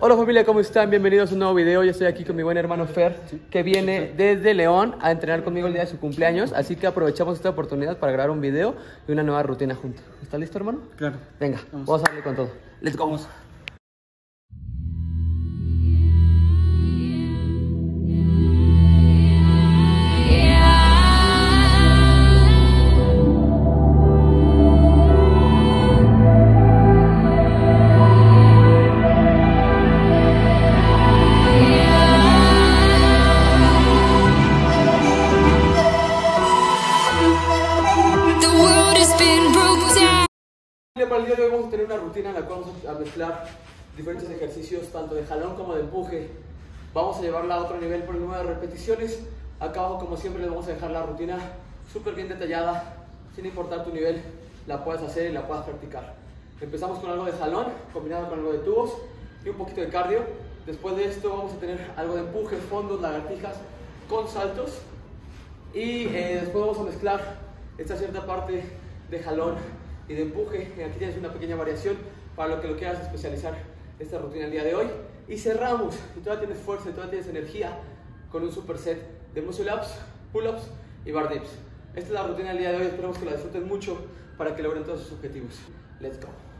Hola familia, ¿cómo están? Bienvenidos a un nuevo video. Yo estoy aquí con mi buen hermano Fer, que viene desde León a entrenar conmigo el día de su cumpleaños. Así que aprovechamos esta oportunidad para grabar un video y una nueva rutina juntos. ¿Estás listo, hermano? Claro. Venga, vamos, a darle con todo. Let's go. The día hoy vamos a tener una rutina en la cual vamos a mezclar diferentes ejercicios, tanto de jalón como de empuje. Vamos a llevarla a otro nivel por el número de repeticiones. Acá abajo, como siempre, les vamos a dejar la rutina súper bien detallada. Sin importar tu nivel, la puedes hacer y la puedes practicar. Empezamos con algo de jalón, combinado con algo de tubos y un poquito de cardio. Después de esto vamos a tener algo de empuje, fondos, lagartijas con saltos. Y eh, después vamos a mezclar esta cierta parte de jalón y de empuje. Aquí tienes una pequeña variación para lo que lo quieras especializar esta rutina el día de hoy. Y cerramos. Y todavía tienes fuerza y todavía tienes energía con un super set de muscle ups, pull ups y bar dips. Esta es la rutina del día de hoy. Esperamos que la disfruten mucho para que logren todos sus objetivos. Let's go.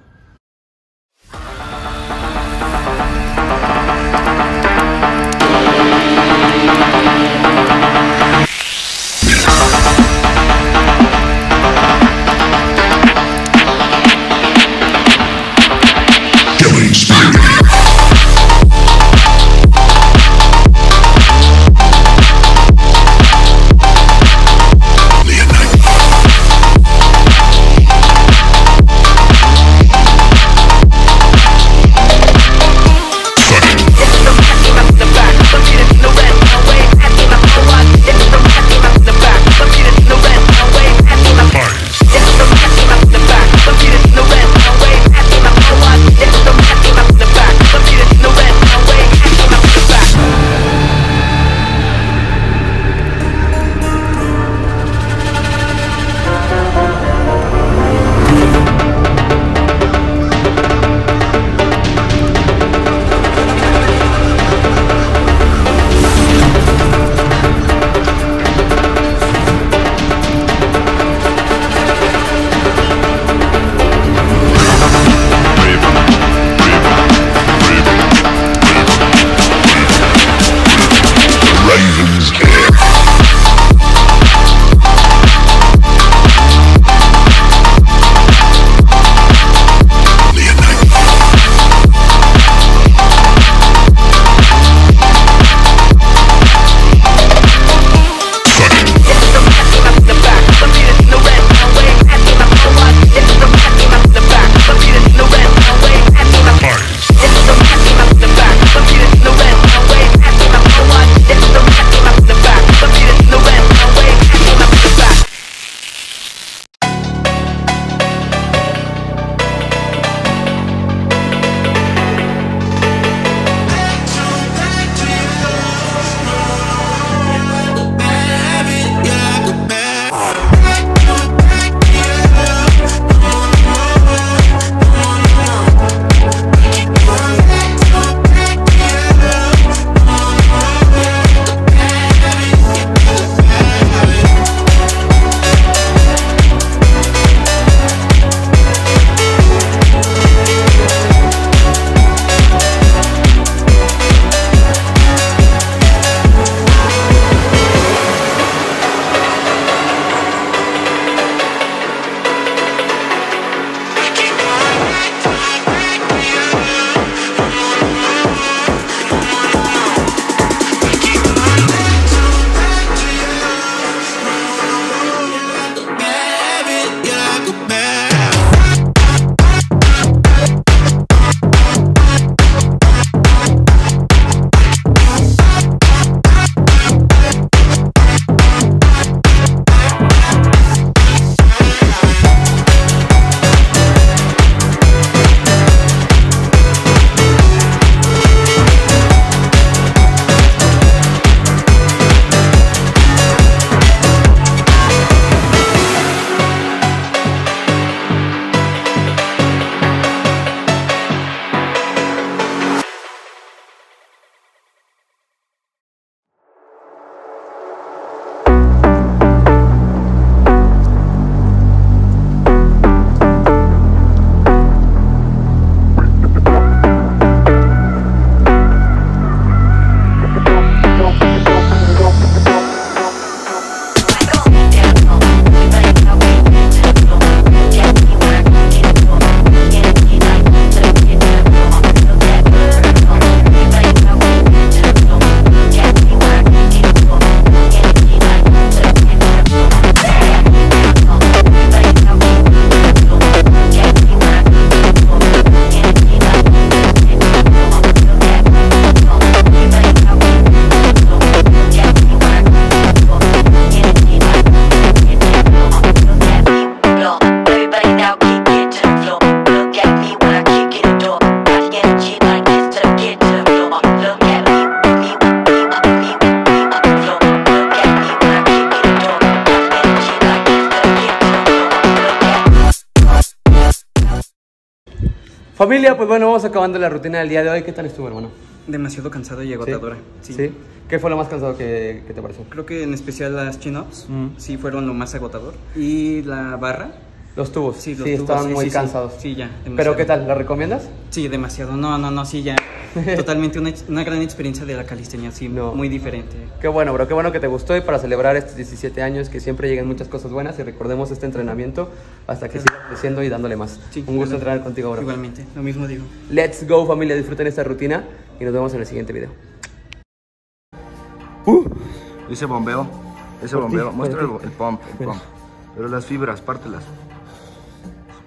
Familia, pues bueno, vamos acabando la rutina del día de hoy. ¿Qué tal estuvo, hermano? Demasiado cansada y agotadora. ¿Sí? ¿Qué fue lo más cansado que, que te pareció? Creo que en especial las chin-ups Mm. sí fueron lo más agotador. Y la barra, Los tubos. sí, Sí, los tubos, estaban sí, muy sí, sí. cansados. Sí, ya. ¿Pero qué tal? ¿La recomiendas? Sí, demasiado. No, no, no, sí, ya. Totalmente una, una gran experiencia de la calistenia, sí, No. muy diferente. Qué bueno, bro, qué bueno que te gustó y para celebrar estos 17 años que siempre lleguen muchas cosas buenas y recordemos este entrenamiento hasta que sigas creciendo y dándole más. Sí, Un gusto entrenar contigo, bro. Igualmente, lo mismo digo. Let's go familia, disfruten esta rutina y nos vemos en el siguiente video. Ese bombeo, ese bombeo, muestra el, el pump, el pump. Pero las fibras, pártelas.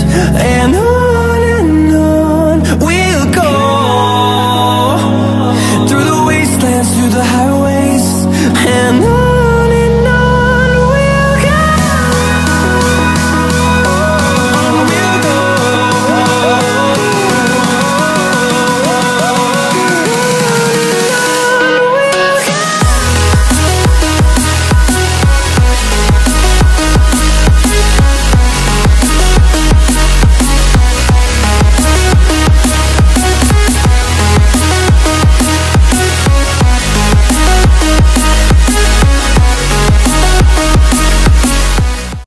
and